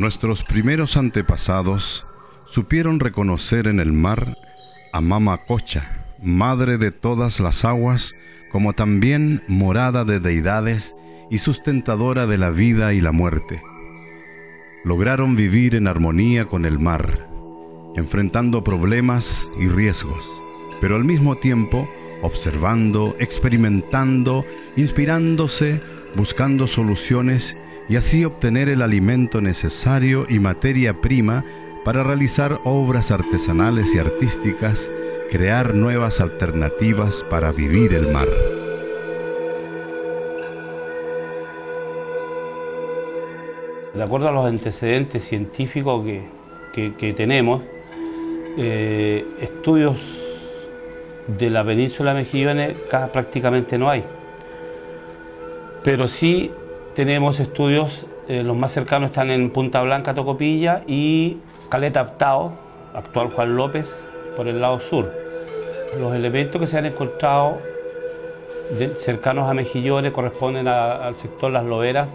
Nuestros primeros antepasados supieron reconocer en el mar a Mama Cocha, madre de todas las aguas, como también morada de deidades y sustentadora de la vida y la muerte. Lograron vivir en armonía con el mar, enfrentando problemas y riesgos, pero al mismo tiempo observando, experimentando, inspirándose, buscando soluciones y así obtener el alimento necesario y materia prima para realizar obras artesanales y artísticas, crear nuevas alternativas para vivir el mar. De acuerdo a los antecedentes científicos que, tenemos, eh, estudios de la península Mejillones prácticamente no hay. Pero sí tenemos estudios, eh, los más cercanos están en Punta Blanca, Tocopilla y Caleta Aptao, actual Juan López, por el lado sur. Los elementos que se han encontrado cercanos a Mejillones corresponden al sector Las Loberas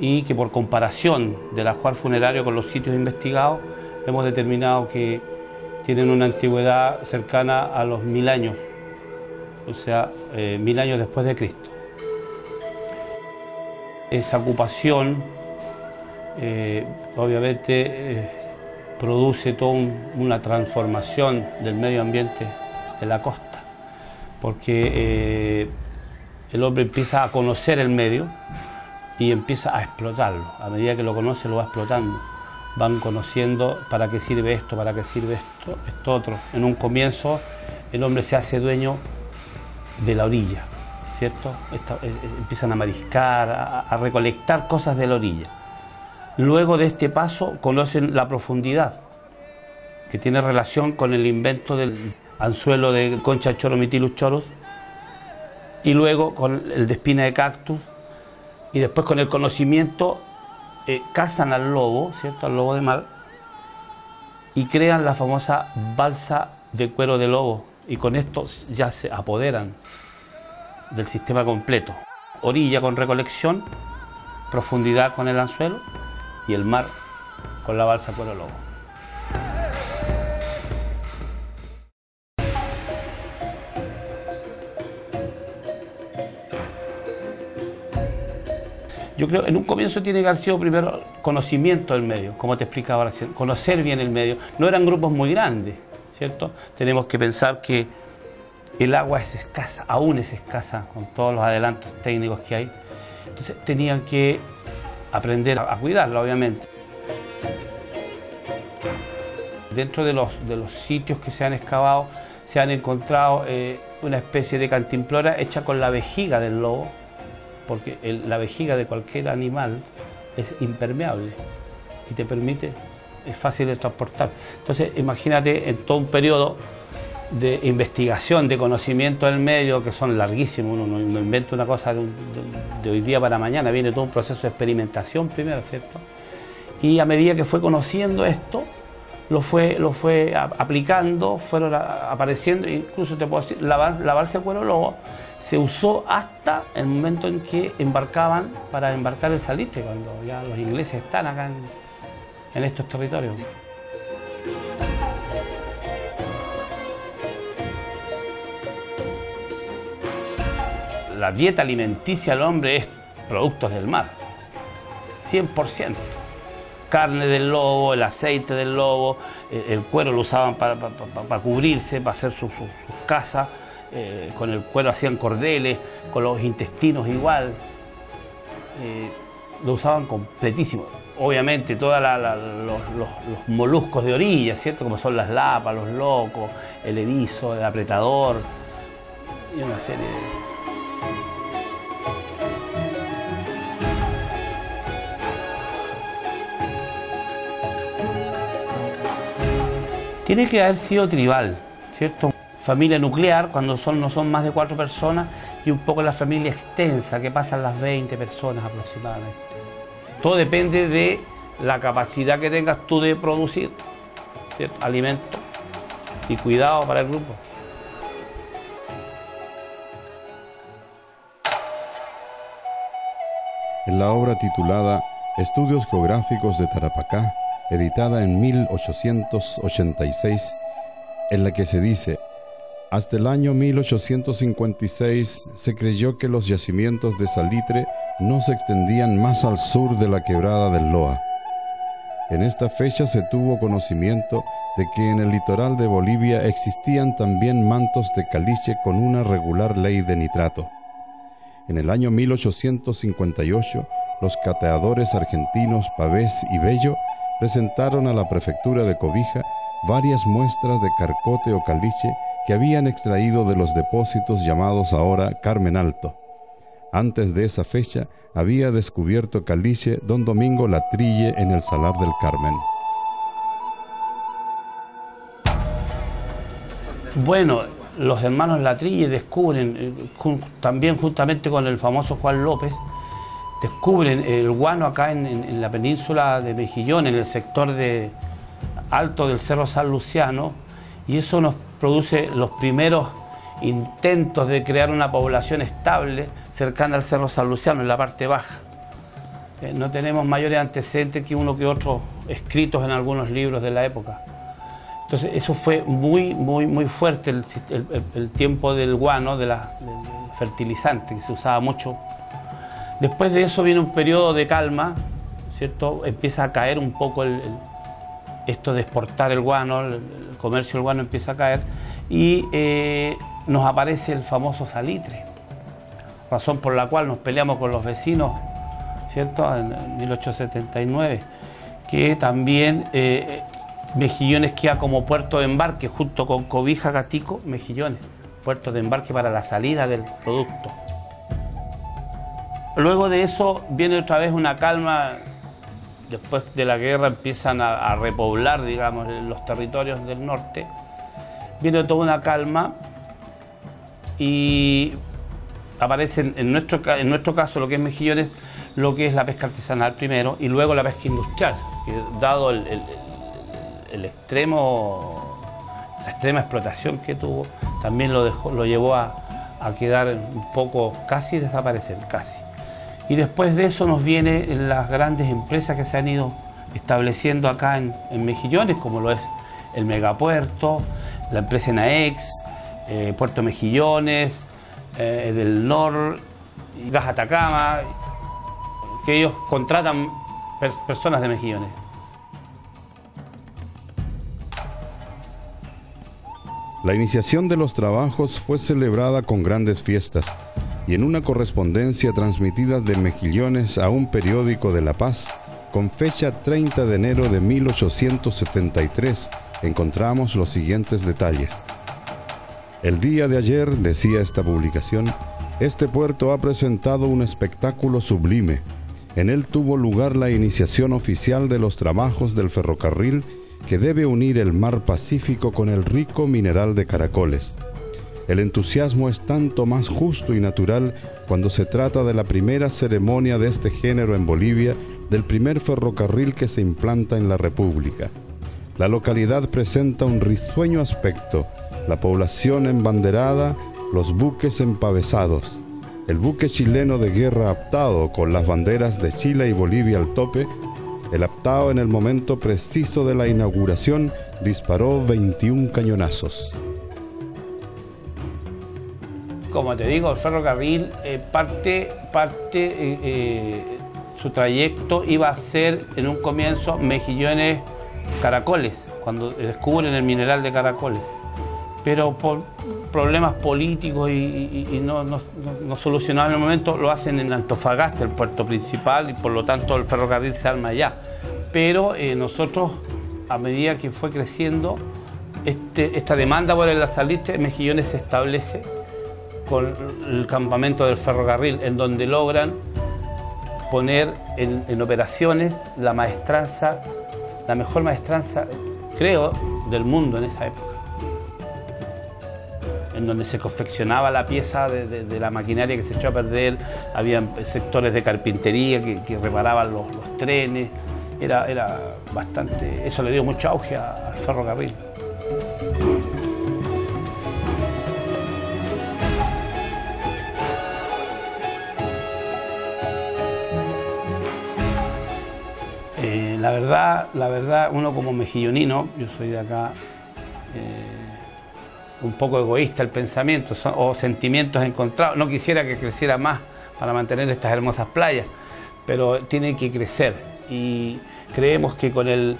y que por comparación del ajuar funerario con los sitios investigados hemos determinado que tienen una antigüedad cercana a los mil años, o sea, eh, mil años después de Cristo. Esa ocupación eh, obviamente eh, produce toda una transformación del medio ambiente de la costa, porque el hombre empieza a conocer el medio y empieza a explotarlo, a medida que lo conoce lo va explotando. Van conociendo para qué sirve esto, para qué sirve esto, esto otro. En un comienzo el hombre se hace dueño de la orilla, ¿cierto? Eh, eh, empiezan a mariscar, a, recolectar cosas de la orilla. Luego de este paso conocen la profundidad, que tiene relación con el invento del anzuelo de concha choromitilus choros, y luego con el de espina de cactus, y después con el conocimiento eh, cazan al lobo, ¿cierto? Al lobo de mar, y crean la famosa balsa de cuero de lobo, y con esto ya se apoderan del sistema completo. Orilla con recolección, profundidad con el anzuelo y el mar con la balsa cuero lobo. Yo creo en un comienzo tiene que haber sido primero conocimiento del medio, como te explicaba recién, conocer bien el medio. No eran grupos muy grandes, ¿cierto? Tenemos que pensar que el agua es escasa, aún es escasa con todos los adelantos técnicos que hay. Entonces tenían que aprender a cuidarla, obviamente. Dentro de los, de los sitios que se han excavado se han encontrado eh, una especie de cantimplora hecha con la vejiga del lobo, porque la vejiga de cualquier animal es impermeable y te permite, es fácil de transportar. Entonces, imagínate en todo un periodo de investigación, de conocimiento del medio, que son larguísimos, uno no, inventa una cosa de, hoy día para mañana, viene todo un proceso de experimentación primero, ¿cierto? Y a medida que fue conociendo esto, lo fue, lo fue aplicando, fueron apareciendo, incluso te puedo decir, lavarse el cuero lobo se usó hasta el momento en que embarcaban para embarcar el salitre, cuando ya los ingleses están acá en, estos territorios. La dieta alimenticia del hombre es productos del mar, 100%. Carne del lobo, el aceite del lobo, el cuero lo usaban para, cubrirse, para hacer sus casas eh, con el cuero hacían cordeles, con los intestinos igual. Eh, lo usaban completísimo. Obviamente, todos los, moluscos de orilla, ¿cierto? Como son las lapas, los locos, el erizo, el apretador y una serie de. Tiene que haber sido tribal, ¿cierto? familia nuclear, cuando son, no son más de cuatro personas, y un poco la familia extensa, que pasan las 20 personas aproximadamente. Todo depende de la capacidad que tengas tú de producir alimento y cuidado para el grupo. En la obra titulada Estudios Geográficos de Tarapacá, editada en 1886, en la que se dice, hasta el año 1856 se creyó que los yacimientos de salitre no se extendían más al sur de la quebrada del Loa. En esta fecha se tuvo conocimiento de que en el litoral de Bolivia existían también mantos de caliche con una regular ley de nitrato. En el año 1858, los cateadores argentinos Pavés y Bello presentaron a la prefectura de Cobija varias muestras de carcote o caliche que habían extraído de los depósitos llamados ahora Carmen Alto. Antes de esa fecha había descubierto caliche don Domingo Latrille en el Salar del Carmen. Bueno, los hermanos Latrille descubren, eh, también juntamente con el famoso Juan López, descubren el guano acá en, la península de Mejillón, en el sector de alto del Cerro San Luciano, y eso nos produce los primeros intentos de crear una población estable cercana al Cerro San Luciano, en la parte baja. Eh, no tenemos mayores antecedentes que uno que otro escritos en algunos libros de la época. Entonces eso fue muy, muy, muy fuerte el, tiempo del guano, de la, del fertilizante, que se usaba mucho. Después de eso viene un periodo de calma, ¿cierto? Empieza a caer un poco esto de exportar el guano, el, comercio del guano empieza a caer y eh, nos aparece el famoso salitre, razón por la cual nos peleamos con los vecinos, ¿cierto? En 1879, que también eh, Mejillones queda como puerto de embarque junto con Cobija Gatico, Mejillones, puerto de embarque para la salida del producto. Luego de eso viene otra vez una calma, después de la guerra empiezan a, repoblar, digamos, los territorios del norte, viene toda una calma y aparece en nuestro, en nuestro caso lo que es Mejillones, lo que es la pesca artesanal primero y luego la pesca industrial, dado el extremo, la extrema explotación que tuvo, también lo, dejó, lo llevó a, quedar un poco, casi desaparecer, casi. Y después de eso nos vienen las grandes empresas que se han ido estableciendo acá en, Mejillones, como lo es el Megapuerto, la empresa Naex, eh, Puerto Mejillones, eh, del Nor, Gas Atacama, que ellos contratan personas de Mejillones. La iniciación de los trabajos fue celebrada con grandes fiestas y en una correspondencia transmitida de Mejillones a un periódico de La Paz, con fecha 30 de enero de 1873, encontramos los siguientes detalles. El día de ayer, decía esta publicación, este puerto ha presentado un espectáculo sublime. En él tuvo lugar la iniciación oficial de los trabajos del ferrocarril que debe unir el mar Pacífico con el rico mineral de caracoles. El entusiasmo es tanto más justo y natural cuando se trata de la primera ceremonia de este género en Bolivia, del primer ferrocarril que se implanta en la República. La localidad presenta un risueño aspecto, la población embanderada, los buques empavesados, el buque chileno de guerra aptado con las banderas de Chile y Bolivia al tope el aptado en el momento preciso de la inauguración disparó 21 cañonazos. Como te digo, el ferrocarril eh, parte, parte eh, eh, su trayecto iba a ser en un comienzo mejillones caracoles, cuando descubren el mineral de caracoles. Pero por problemas políticos y, no, no, solucionados en el momento, lo hacen en Antofagasta, el puerto principal, y por lo tanto el ferrocarril se arma allá. Pero eh, nosotros, a medida que fue creciendo, este, esta demanda por el salitre, Mejillones se establece con el campamento del ferrocarril, en donde logran poner en, en operaciones la maestranza, la mejor maestranza, creo, del mundo en esa época en donde se confeccionaba la pieza de, la maquinaria que se echó a perder, había sectores de carpintería que, reparaban los, trenes, era, era bastante, eso le dio mucho auge al ferrocarril. La verdad, la verdad, uno como mejillonino, yo soy de acá, eh, un poco egoísta el pensamiento o sentimientos encontrados. No quisiera que creciera más para mantener estas hermosas playas, pero tiene que crecer. Y creemos que con, el,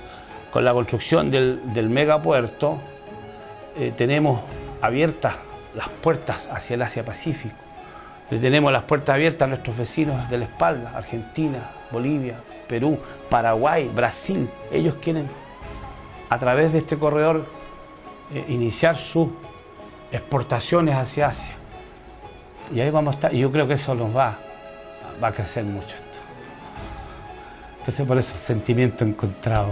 con la construcción del, del megapuerto eh, tenemos abiertas las puertas hacia el Asia-Pacífico. Tenemos las puertas abiertas a nuestros vecinos de la espalda, Argentina, Bolivia, Perú, Paraguay, Brasil. Ellos quieren, a través de este corredor, eh, iniciar sus exportaciones hacia Asia. Y ahí vamos a estar, y yo creo que eso nos va, va a crecer mucho esto. Entonces por eso, sentimiento encontrado.